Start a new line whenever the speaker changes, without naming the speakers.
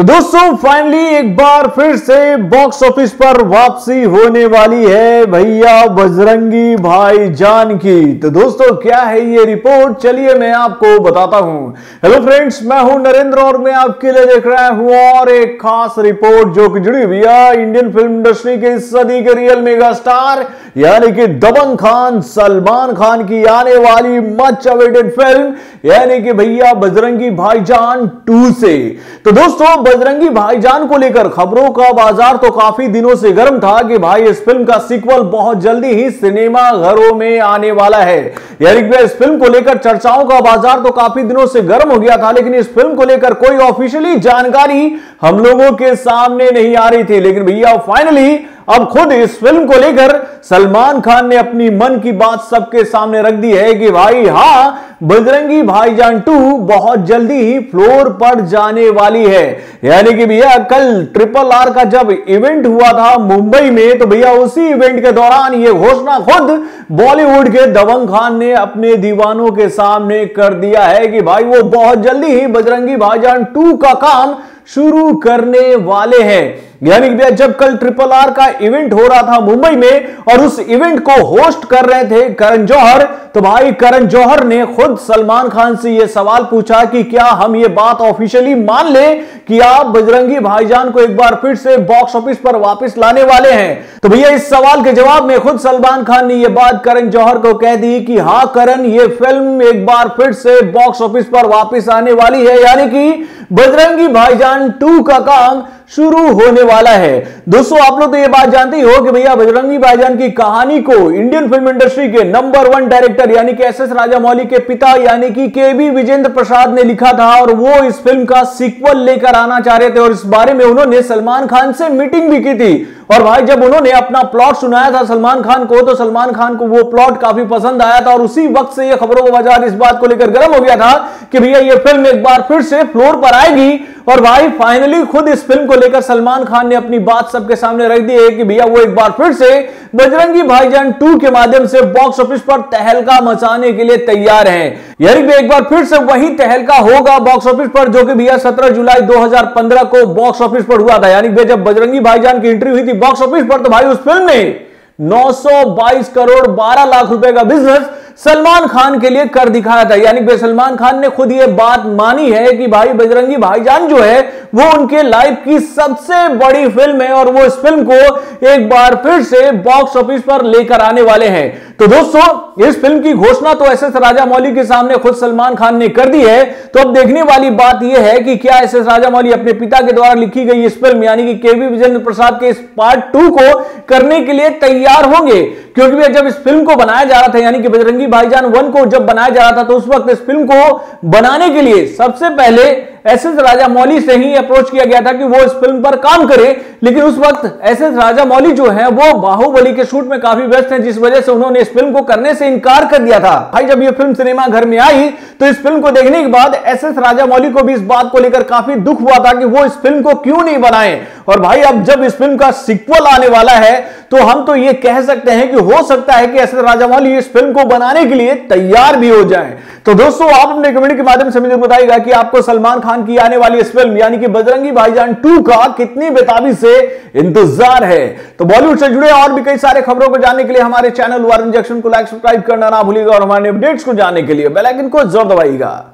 तो दोस्तों फाइनली एक बार फिर से बॉक्स ऑफ़िस पर वापसी होने वाली है भैया बजरंगी भाई जान की। तो दोस्तों, क्या है ये रिपोर्ट चलिए मैं आपको बताता हूँ। हेलो फ्रेंड्स मैं हूँ नरेंद्र और मैं आपके लिए देख रहा हूँ और एक खास रिपोर्ट जो कि जुड़ी हुई है इंडियन फ़िल्म इंडस्ट्री के इस सदी के रियल मेगा स्टार यानी कि दबंग खान, सलमान खान की आने वाली मच अवेटेड फ़िल्म यानी कि भैया बजरंगी भाईजान टू से। तो दोस्तों बजरंगी भाईजान को लेकर खबरों का बाज़ार तो काफ़ी दिनों से गर्म था कि भाई इस फ़िल्म का सीक्वल बहुत जल्दी ही सिनेमा घरों में आने वाला है। यानी कि इस फ़िल्म को लेकर चर्चाओं का बाज़ार तो काफ़ी दिनों से गर्म हो गया था, लेकिन इस फ़िल्म को लेकर कोई ऑफिशियली जानकारी हम लोगों के सामने नहीं आ रही थी। लेकिन भैया फाइनली अब खुद इस फ़िल्म को लेकर सलमान खान ने अपनी मन की बात सबके सामने रख दी है कि भाई, हाँ, बजरंगी भाईजान टू बहुत जल्दी ही फ्लोर पर जाने वाली है। यानी कि भैया, कल ट्रिपल आर का जब इवेंट हुआ था मुंबई में तो भैया उसी इवेंट के दौरान यह घोषणा खुद बॉलीवुड के दबंग खान ने अपने दीवानों के सामने कर दिया है कि भाई, वो बहुत जल्दी ही बजरंगी भाईजान टू का काम शुरू करने वाले हैं। यानी कि जब कल ट्रिपल आर का इवेंट हो रहा था मुंबई में और उस इवेंट को होस्ट कर रहे थे करण जौहर तो भाई करण जौहर ने खुद सलमान खान से यह सवाल पूछा कि क्या हम ये बात ऑफिशियली मान ले कि आप बजरंगी भाईजान को एक बार फिर से बॉक्स ऑफ़िस पर वापस लाने वाले हैं? तो भैया, इस सवाल के जवाब में खुद सलमान खान ने यह बात करण जौहर को कह दी कि हाँ करण, ये फ़िल्म एक बार फिर से बॉक्स ऑफ़िस पर वापस आने वाली है। यानी कि बजरंगी भाईजान टू का काम शुरू होने वाला है। दोस्तों, आप लोग तो ये बात जानते ही हो कि भैया, बजरंगी भाईजान की कहानी को इंडियन फ़िल्म इंडस्ट्री के नंबर वन डायरेक्टर यानी कि एस एस राजामौली के पिता, यानी कि के बी विजेंद्र प्रसाद ने लिखा था और वो इस फ़िल्म का सीक्वल लेकर आना चाह रहे थे और इस बारे में उन्होंने सलमान खान से मीटिंग भी की थी। और भाई, जब उन्होंने अपना प्लॉट सुनाया था सलमान खान को तो सलमान खान को वो प्लॉट काफ़ी पसंद आया था और उसी वक्त से ये खबरों का बाज़ार इस बात को लेकर गर्म हो गया था कि भैया, ये फ़िल्म एक बार फिर से फ्लोर पर आएगी। और भाई फाइनली खुद इस फ़िल्म को लेकर सलमान खान ने अपनी बात सबके सामने रख दी है कि भैया, वो एक बार फिर से बजरंगी भाईजान टू के माध्यम से बॉक्स ऑफ़िस पर तहलका मचाने के लिए तैयार हैं। यानी एक बार फिर से वही तहलका होगा बॉक्स ऑफ़िस पर जो कि भैया 17 जुलाई 2015 को बॉक्स ऑफ़िस पर हुआ था। यानी जब बजरंगी भाईजान की एंट्री हुई थी बॉक्स ऑफ़िस पर तो भाई उस फ़िल्म ने 922 करोड़ 12 लाख रुपए का बिज़नेस सलमान खान के लिए कर दिखाया था। यानी सलमान खान ने खुद ये बात मानी है कि भाई बजरंगी भाईजान जो है वो उनके लाइफ की सबसे बड़ी फ़िल्म है और वो इस फ़िल्म को एक बार फिर से बॉक्स ऑफ़िस पर लेकर आने वाले हैं। तो दोस्तों, इस फ़िल्म की घोषणा तो एस एस राजा मौली के सामने खुद सलमान खान ने कर दी है। तो अब देखने वाली बात यह है कि क्या एस एस राजा मौली अपने पिता के द्वारा लिखी गई इस फ़िल्म यानी कि केवी विजेंद्र प्रसाद के इस पार्ट टू को करने के लिए तैयार होंगे? क्योंकि जब इस फ़िल्म को बनाया जा रहा था, यानी कि बजरंगी भाईजान वन को जब बनाया जा रहा था तो उस वक्त इस फ़िल्म को बनाने के लिए सबसे पहले एस एस राजा मौली से ही अप्रोच किया गया था कि वो इस फ़िल्म पर काम करे, लेकिन उस वक्त एस एस राजा मौली जो है, वो बाहुबली के शूट में काफ़ी व्यस्त हैं, जिस वजह से उन्होंने इस फ़िल्म को करने से इनकार कर दिया था। भाई, जब ये फ़िल्म सिनेमा घर में आई तो इस फ़िल्म को देखने के बाद एस एस राजा मौली को भी इस बात को लेकर काफ़ी दुख हुआ था कि वो इस फ़िल्म को क्यों नहीं बनाए? और भाई, अब जब इस फ़िल्म का सिक्वल आने वाला है तो हम तो ये कह सकते हैं कि हो सकता है कि एस एस राजा मौली इस फ़िल्म को बनाने के लिए तैयार भी हो जाए। तो दोस्तों, आप अपने कमेंट के माध्यम से मुझे बताएगा कि आपको सलमान खान की आने वाली इस फ़िल्म, यानी कि बजरंगी भाईजान टू का कितनी बेताबी से इंतज़ार है। तो बॉलीवुड से जुड़े और भी कई सारे खबरों को जानने के लिए हमारे चैनल वार इंजेक्शन को लाइक, सब्सक्राइब करना ना भूलिएगा और हमारे अपडेट्स को जानने के लिए बेलाइकन को ज़ोर दबाइएगा।